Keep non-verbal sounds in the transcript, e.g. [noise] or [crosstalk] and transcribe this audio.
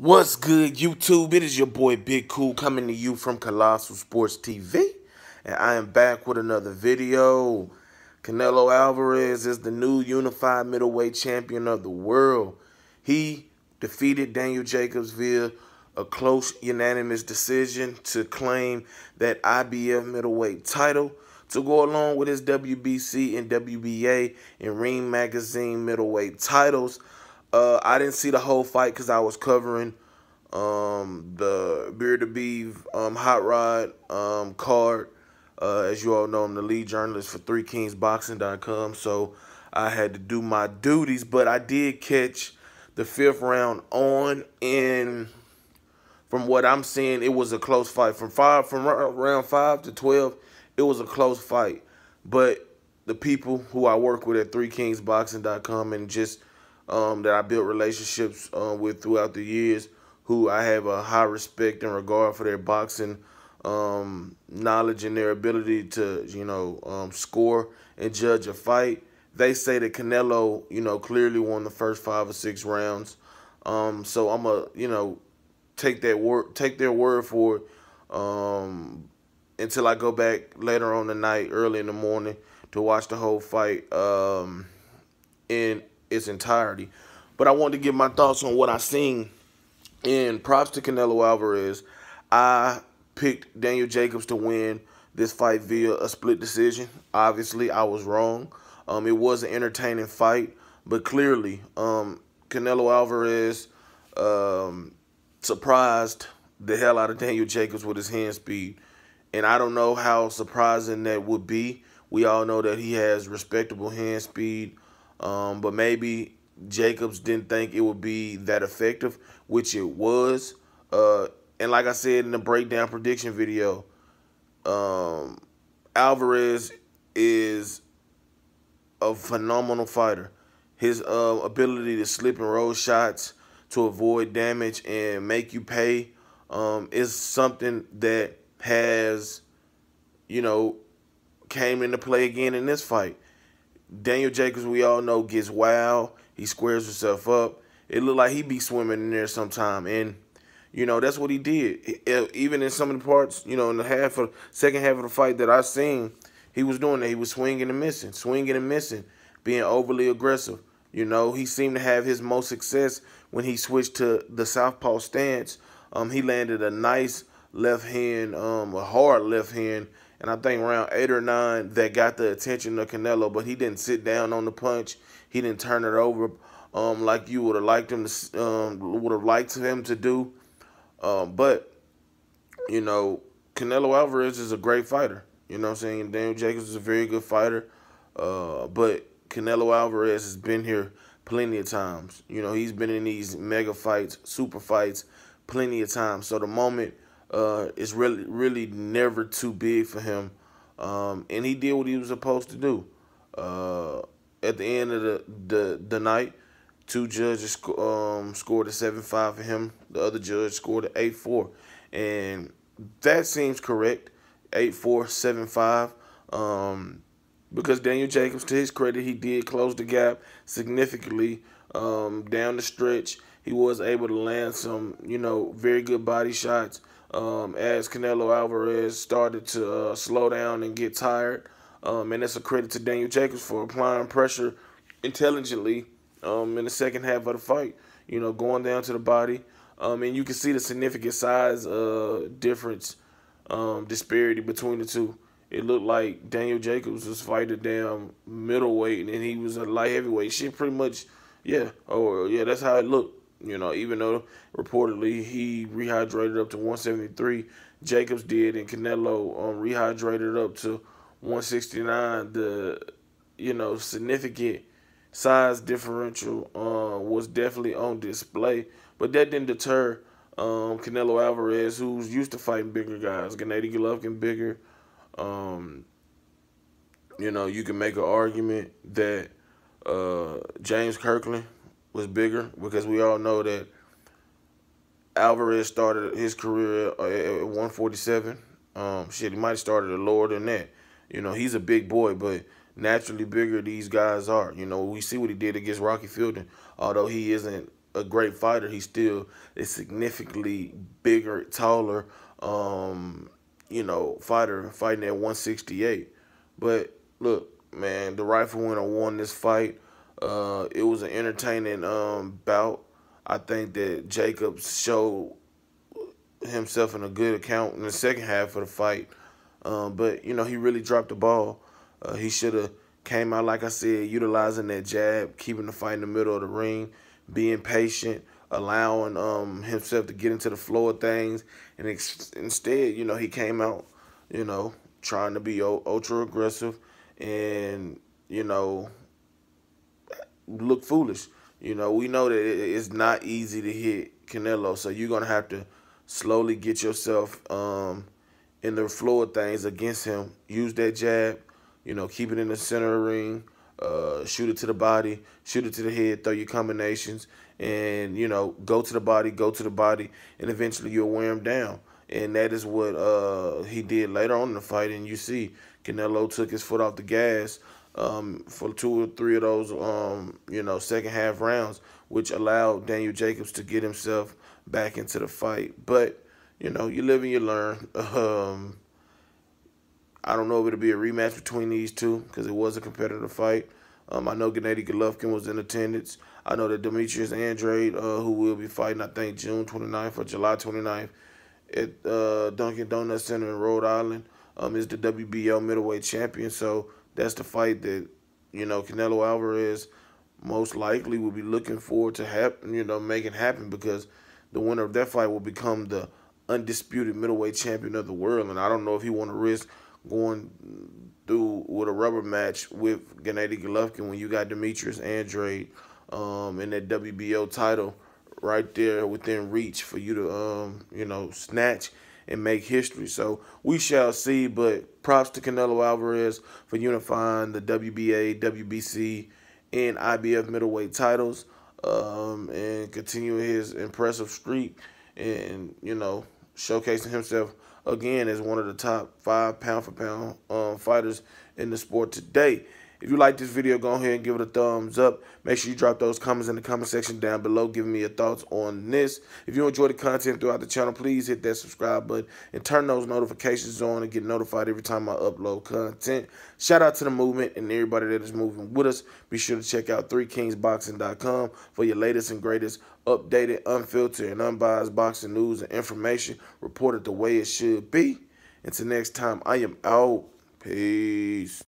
What's good, YouTube? It is your boy Big Cool coming to you from Colossal Sports TV. And I am back with another video. Canelo Alvarez is the new unified middleweight champion of the world. He defeated Daniel Jacobs via a close unanimous decision to claim that IBF middleweight title to go along with his WBC and WBA and Ring Magazine middleweight titles. Uh, I didn't see the whole fight because I was covering um, the Beard to Beef um, Hot Rod um, card. Uh, as you all know, I'm the lead journalist for ThreeKingsBoxing.com, so I had to do my duties. But I did catch the fifth round on, and from what I'm seeing, it was a close fight. From five, from round five to twelve, it was a close fight. But the people who I work with at ThreeKingsBoxing.com and just um, that I built relationships uh, with throughout the years, who I have a high respect and regard for their boxing um, knowledge and their ability to, you know, um, score and judge a fight. They say that Canelo, you know, clearly won the first five or six rounds. Um, so I'm a, you know, take that word, take their word for it um, until I go back later on the night, early in the morning, to watch the whole fight um, in its entirety. But I wanted to give my thoughts on what I seen. And props to Canelo Alvarez. I picked Daniel Jacobs to win this fight via a split decision. Obviously, I was wrong. Um, it was an entertaining fight, but clearly, um, Canelo Alvarez um, surprised the hell out of Daniel Jacobs with his hand speed. And I don't know how surprising that would be. We all know that he has respectable hand speed. Um, but maybe Jacobs didn't think it would be that effective, which it was. Uh, and like I said in the breakdown prediction video, um, Alvarez is a phenomenal fighter. His uh, ability to slip and roll shots to avoid damage and make you pay um, is something that has, you know, came into play again in this fight. Daniel Jacobs, we all know, gets wild. He squares himself up. It looked like he be swimming in there sometime. And, you know, that's what he did. Even in some of the parts, you know, in the half of second half of the fight that I seen, he was doing that. He was swinging and missing, swinging and missing, being overly aggressive. You know, he seemed to have his most success when he switched to the southpaw stance. Um, he landed a nice left hand, um, a hard left hand and I think around eight or nine that got the attention of Canelo, but he didn't sit down on the punch. He didn't turn it over um, like you would have liked him to um, would have liked him to do. Um, but you know, Canelo Alvarez is a great fighter. You know what I'm saying? Daniel Jacobs is a very good fighter. Uh, but Canelo Alvarez has been here plenty of times. You know, he's been in these mega fights, super fights, plenty of times. So the moment uh, is really really never too big for him. Um, and he did what he was supposed to do. Uh, at the end of the the, the night, two judges um, scored a seven five for him. The other judge scored an eight four, and that seems correct. Eight four seven five. Um, because Daniel Jacobs, to his credit, he did close the gap significantly um, down the stretch. He was able to land some, you know, very good body shots um, as Canelo Alvarez started to uh, slow down and get tired. Um, and it's a credit to Daniel Jacobs for applying pressure intelligently um, in the second half of the fight. You know, going down to the body. Um, and you can see the significant size uh, difference, um, disparity between the two. It looked like Daniel Jacobs was fighting down middleweight and he was a light heavyweight. Shit, pretty much, yeah. Oh, yeah, that's how it looked. You know, even though reportedly he rehydrated up to 173, Jacobs did, and Canelo um, rehydrated up to 169. The you know significant size differential uh, was definitely on display, but that didn't deter um, Canelo Alvarez, who's used to fighting bigger guys. Gennady Golovkin bigger. Um, you know, you can make an argument that uh, James Kirkland was bigger because we all know that Alvarez started his career at 147. Um, shit, he might have started lower than that. You know, he's a big boy, but naturally bigger these guys are. You know, we see what he did against Rocky Fielding. Although he isn't a great fighter, he still is significantly bigger, taller, um, you know, fighter fighting at 168. But look, man, the rifle winner won this fight. Uh, it was an entertaining um, bout. I think that Jacobs showed himself in a good account in the second half of the fight. Um, but, you know, he really dropped the ball. Uh, he should have came out, like I said, utilizing that jab, keeping the fight in the middle of the ring, being patient, allowing um, himself to get into the flow of things. And instead, you know, he came out, you know, trying to be ultra aggressive and, you know, look foolish. You know, we know that it's not easy to hit Canelo, so you're to have to slowly get yourself um, in the flow of things against him. Use that jab, you know, keep it in the center the ring, uh, shoot it to the body, shoot it to the head, throw your combinations, and, you know, go to the body, go to the body, and eventually you'll wear him down. And that is what uh, he did later on in the fight. And you see Canelo took his foot off the gas um, for two or three of those, um, you know, second half rounds, which allowed Daniel Jacobs to get himself back into the fight. But, you know, you live and you learn. [laughs] Um, I don't know if it'll be a rematch between these two because it was a competitive fight. Um, I know Gennady Golovkin was in attendance. I know that Demetrius Andrade, uh, who will be fighting, I think, June 29th or July 29th at uh, Dunkin' Donuts Center in Rhode Island, um, is the WBO middleweight champion. So that's the fight that, you know, Canelo Alvarez most likely will be looking forward to happen, you know, making happen because the winner of that fight will become the undisputed middleweight champion of the world. And I don't know if he want to risk going through with a rubber match with Gennady Golovkin when you got Demetrius Andrade um, in that WBO title right there within reach for you to, um, you know, snatch and make history. So we shall see. But props to Canelo Alvarez for unifying the WBA, WBC, and IBF middleweight titles um, and continuing his impressive streak and, you know, showcasing himself again as one of the top five pound for pound um, fighters in the sport today. If you like this video, go ahead and give it a thumbs up. Make sure you drop those comments in the comment section down below, giving me your thoughts on this. If you enjoy the content throughout the channel, please hit that subscribe button and turn those notifications on and get notified every time I upload content. Shout out to the movement and everybody that is moving with us. Be sure to check out 3kingsboxing.com for your latest and greatest updated, unfiltered, and unbiased boxing news and information reported the way it should be. Until next time, I am out. Peace.